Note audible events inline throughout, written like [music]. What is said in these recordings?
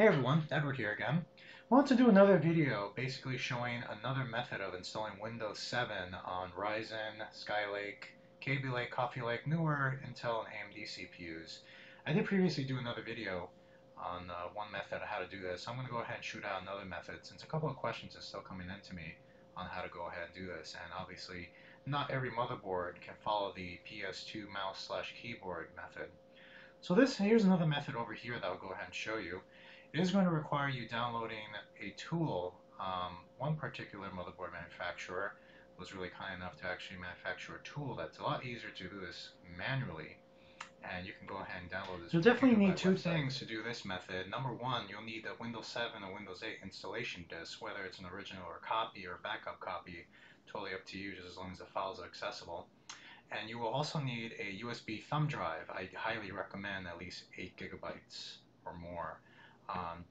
Hey everyone, Edward here again. I want to do another video basically showing another method of installing Windows 7 on Ryzen, Skylake, Kaby Lake, Coffee Lake, newer Intel and AMD CPUs. I did previously do another video on uh, one method of how to do this. I'm going to go ahead and shoot out another method since a couple of questions are still coming in to me on how to go ahead and do this. And obviously, not every motherboard can follow the PS2 mouse slash keyboard method. So this here's another method over here that I'll go ahead and show you. It is going to require you downloading a tool. Um, one particular motherboard manufacturer was really kind enough to actually manufacture a tool that's a lot easier to do this manually. And you can go ahead and download this. You'll definitely need two things to do this method. Number one, you'll need a Windows 7 or Windows 8 installation disk, whether it's an original or copy or backup copy. Totally up to you, just as long as the files are accessible. And you will also need a USB thumb drive. I highly recommend at least 8 gigabytes or more. Um,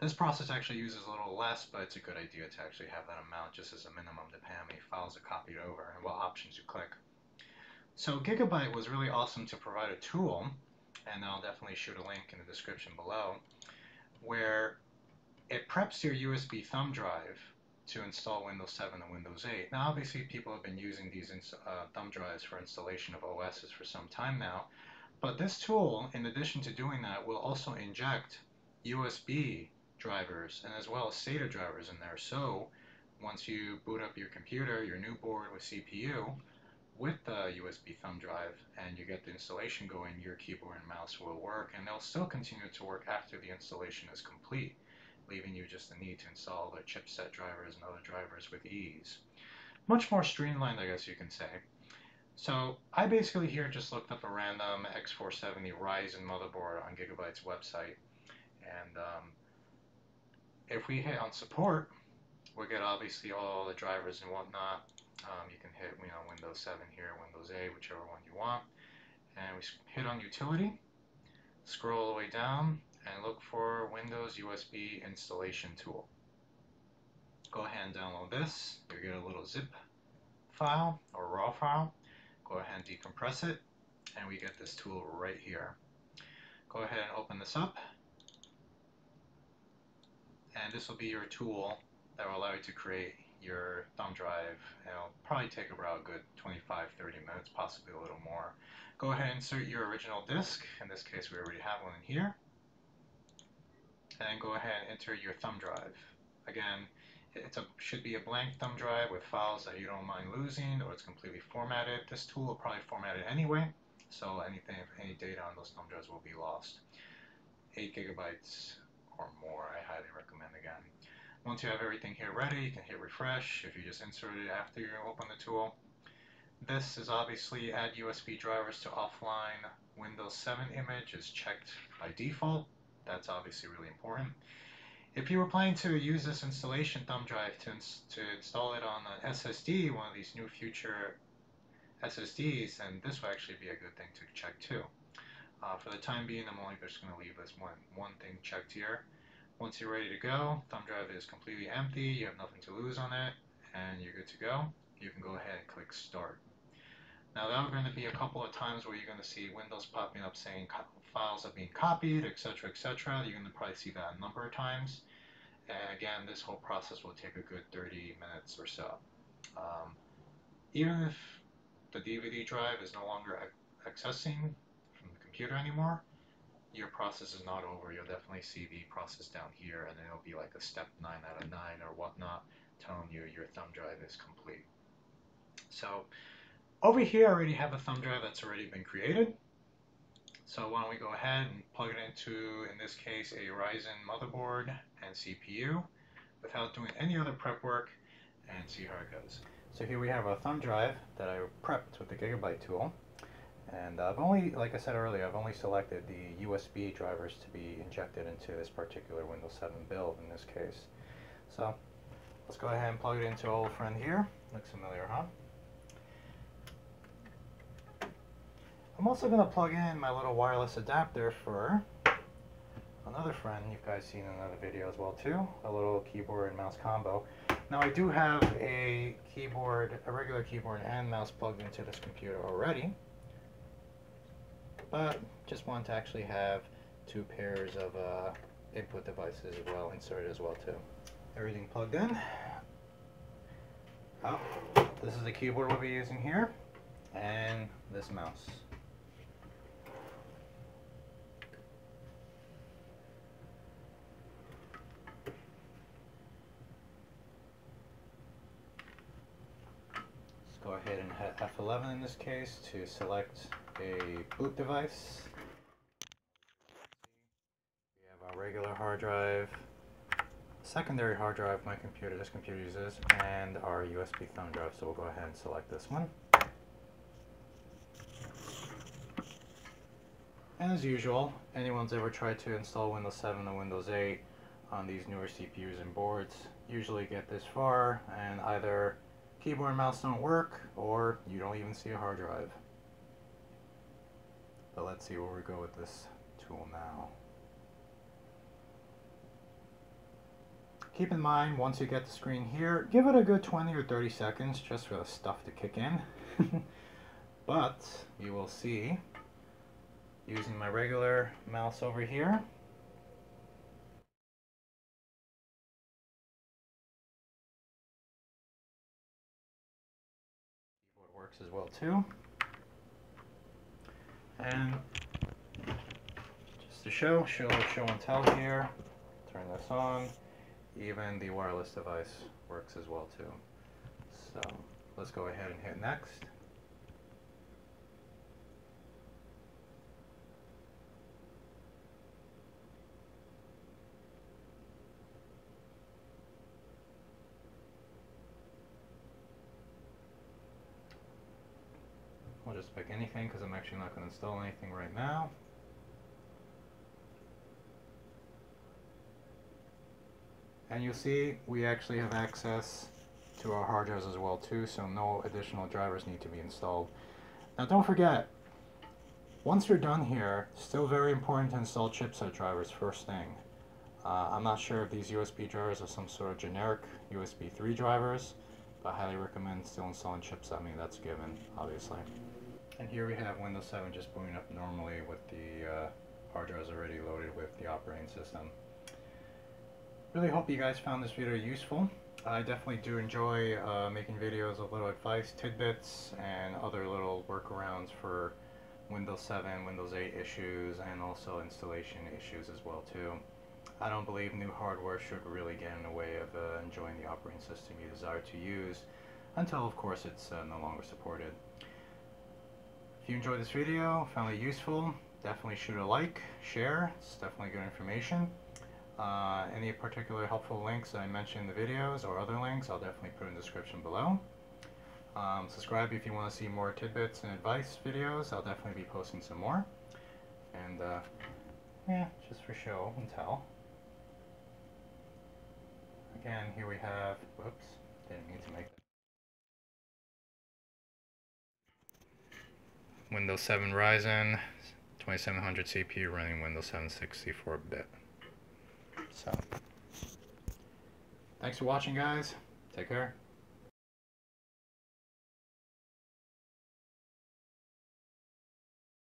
this process actually uses a little less, but it's a good idea to actually have that amount just as a minimum depending on files are copied over and what options you click. So Gigabyte was really awesome to provide a tool, and I'll definitely shoot a link in the description below, where it preps your USB thumb drive to install Windows 7 and Windows 8. Now obviously people have been using these uh, thumb drives for installation of OSs for some time now, but this tool, in addition to doing that, will also inject USB drivers and as well as SATA drivers in there. So once you boot up your computer, your new board with CPU, with the USB thumb drive and you get the installation going, your keyboard and mouse will work and they'll still continue to work after the installation is complete, leaving you just the need to install the chipset drivers and other drivers with ease. Much more streamlined, I guess you can say. So I basically here just looked up a random X470 Ryzen motherboard on Gigabyte's website. And um, if we hit on support, we get obviously all the drivers and whatnot. Um, you can hit you know Windows 7 here, Windows 8, whichever one you want. And we hit on utility, scroll all the way down, and look for Windows USB installation tool. Go ahead and download this. You get a little zip file or RAR file go ahead and decompress it, and we get this tool right here. Go ahead and open this up, and this will be your tool that will allow you to create your thumb drive. It'll probably take about a good 25, 30 minutes, possibly a little more. Go ahead and insert your original disk. In this case, we already have one in here. And go ahead and enter your thumb drive. Again, it should be a blank thumb drive with files that you don't mind losing or it's completely formatted. This tool will probably format it anyway, so anything, any data on those thumb drives will be lost. 8 gigabytes or more, I highly recommend again. Once you have everything here ready, you can hit refresh if you just insert it after you open the tool. This is obviously add USB drivers to offline Windows 7 image is checked by default. That's obviously really important. If you were planning to use this installation thumb drive to, ins to install it on an SSD, one of these new future SSDs, then this will actually be a good thing to check too. Uh, for the time being, I'm only just going to leave this one, one thing checked here. Once you're ready to go, thumb drive is completely empty, you have nothing to lose on it, and you're good to go. You can go ahead and click Start. Now there are going to be a couple of times where you're going to see Windows popping up saying files are being copied, etc., etc. You're going to probably see that a number of times. And again, this whole process will take a good 30 minutes or so. Um, even if the DVD drive is no longer accessing from the computer anymore, your process is not over. You'll definitely see the process down here, and it'll be like a step 9 out of 9 or whatnot, telling you your thumb drive is complete. So over here, I already have a thumb drive that's already been created. So why don't we go ahead and plug it into, in this case, a Ryzen motherboard and CPU without doing any other prep work and see how it goes. So here we have a thumb drive that I prepped with the Gigabyte tool. And I've only, like I said earlier, I've only selected the USB drivers to be injected into this particular Windows 7 build in this case. So let's go ahead and plug it into our old friend here. Looks familiar, huh? I'm also going to plug in my little wireless adapter for another friend you guys seen in another video as well too, a little keyboard and mouse combo. Now I do have a keyboard, a regular keyboard and mouse plugged into this computer already, but just want to actually have two pairs of uh, input devices as well inserted as well too. Everything plugged in. Oh, this is the keyboard we'll be using here, and this mouse. Let's go ahead and hit F11 in this case to select a boot device. We have our regular hard drive, secondary hard drive my computer, this computer uses, and our USB thumb drive. So we'll go ahead and select this one. And as usual, anyone's ever tried to install Windows 7 or Windows 8 on these newer CPUs and boards usually get this far and either keyboard and mouse don't work or you don't even see a hard drive. But let's see where we go with this tool now. Keep in mind, once you get the screen here, give it a good 20 or 30 seconds just for the stuff to kick in. [laughs] but you will see, using my regular mouse over here, as well too. And just to show, show, show and tell here, turn this on. Even the wireless device works as well too. So let's go ahead and hit next. I'll just pick anything because I'm actually not going to install anything right now. And you'll see we actually have access to our hard drives as well too, so no additional drivers need to be installed. Now don't forget, once you're done here, still very important to install chipset drivers first thing. Uh, I'm not sure if these USB drivers are some sort of generic USB 3 drivers, but I highly recommend still installing chipset. I mean, that's given, obviously. And here we have Windows 7 just booting up normally with the uh, hard drives already loaded with the operating system. Really hope you guys found this video useful. I definitely do enjoy uh, making videos of little advice tidbits and other little workarounds for Windows 7, Windows 8 issues, and also installation issues as well too. I don't believe new hardware should really get in the way of uh, enjoying the operating system you desire to use until of course it's uh, no longer supported. If you enjoyed this video, found it useful, definitely shoot a like, share, it's definitely good information. Uh, any particular helpful links that I mentioned in the videos or other links, I'll definitely put in the description below. Um, subscribe if you want to see more tidbits and advice videos. I'll definitely be posting some more. And, uh, yeah, just for show and tell. Again, here we have, whoops, didn't mean to make Windows 7 Ryzen 2700 CPU running Windows 7 64-bit. So, thanks for watching, guys. Take care.